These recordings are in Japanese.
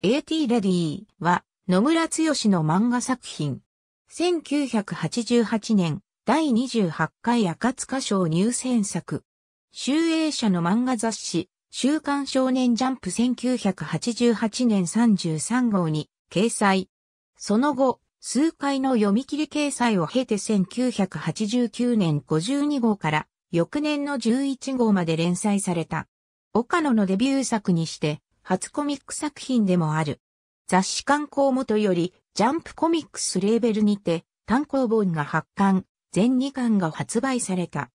AT レディは野村剛の漫画作品。1988年第28回赤塚賞入選作。集英社の漫画雑誌、週刊少年ジャンプ1988年33号に掲載。その後、数回の読み切り掲載を経て1989年52号から翌年の11号まで連載された。岡野のデビュー作にして初コミック作品でもある。雑誌刊行元より、ジャンプコミックスレーベルにて、単行本が発刊、全2巻が発売された。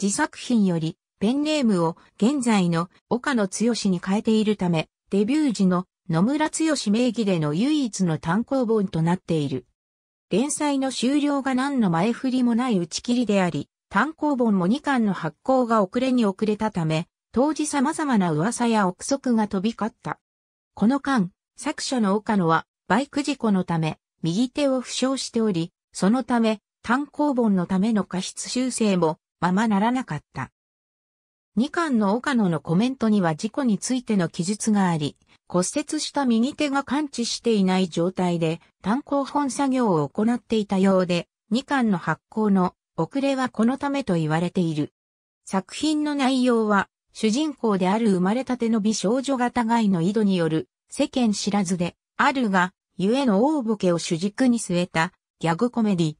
自作品より、ペンネームを現在の岡野剛に変えているため、デビュー時の野村剛名義での唯一の単行本となっている。連載の終了が何の前振りもない打ち切りであり、単行本も2巻の発行が遅れに遅れたため、当時様々な噂や憶測が飛び交った。この間、作者の岡野はバイク事故のため右手を負傷しており、そのため単行本のための過失修正もままならなかった。二巻の岡野のコメントには事故についての記述があり、骨折した右手が感知していない状態で単行本作業を行っていたようで、二巻の発行の遅れはこのためと言われている。作品の内容は主人公である生まれたての美少女が互いの井戸による世間知らずであるが、ゆえの大ボケを主軸に据えたギャグコメディ。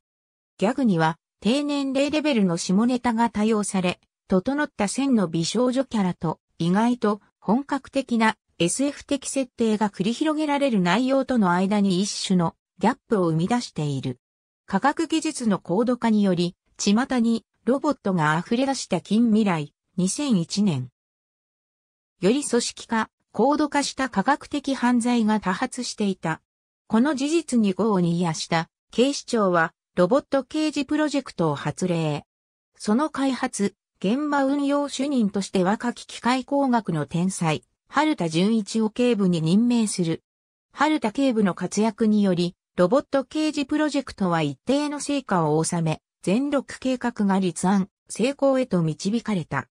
ギャグには低年齢レベルの下ネタが多用され、整った線の美少女キャラと意外と本格的な SF 的設定が繰り広げられる内容との間に一種のギャップを生み出している。科学技術の高度化により、巷にロボットが溢れ出した近未来、2001年。より組織化、高度化した科学的犯罪が多発していた。この事実に業を煮やした警視庁はロボット刑事プロジェクトを発令。その開発、現場運用主任として若き機械工学の天才、春田純一を警部に任命する。春田警部の活躍により、ロボット刑事プロジェクトは一定の成果を収め、全録計画が立案、成功へと導かれた。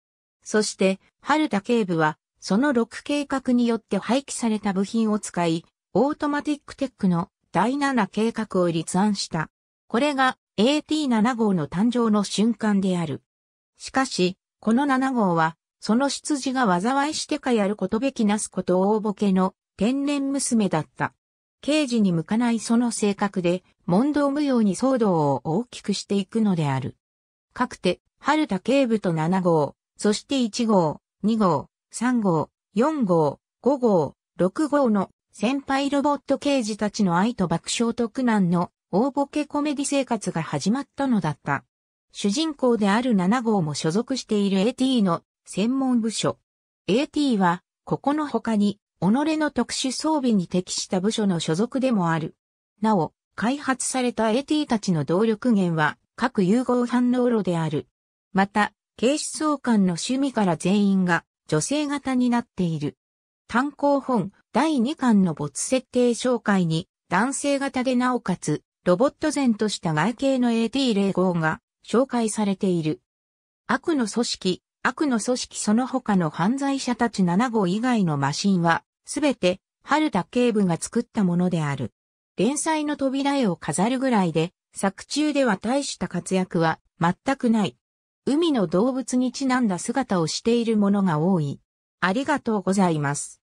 そして、春田警部は、その6計画によって廃棄された部品を使い、オートマティックテックの第7計画を立案した。これが AT7 号の誕生の瞬間である。しかし、この7号は、その出自が災いしてかやることべきなすこと大ボケの天然娘だった。刑事に向かないその性格で、問答無用に騒動を大きくしていくのである。かくて、春田警部と7号、そして1号、2号、3号、4号、5号、6号の先輩ロボット刑事たちの愛と爆笑と苦難の大ボケコメディ生活が始まったのだった。主人公である7号も所属している AT の専門部署。AT は、ここの他に、己の特殊装備に適した部署の所属でもある。なお、開発された AT たちの動力源は、各融合反応炉である。また、警視総監の趣味から全員が女性型になっている。単行本第2巻の没設定紹介に男性型でなおかつロボット前とした外形の AT05 が紹介されている。悪の組織、悪の組織その他の犯罪者たち7号以外のマシンはすべて春田警部が作ったものである。連載の扉絵を飾るぐらいで作中では大した活躍は全くない。海の動物にちなんだ姿をしているものが多い。ありがとうございます。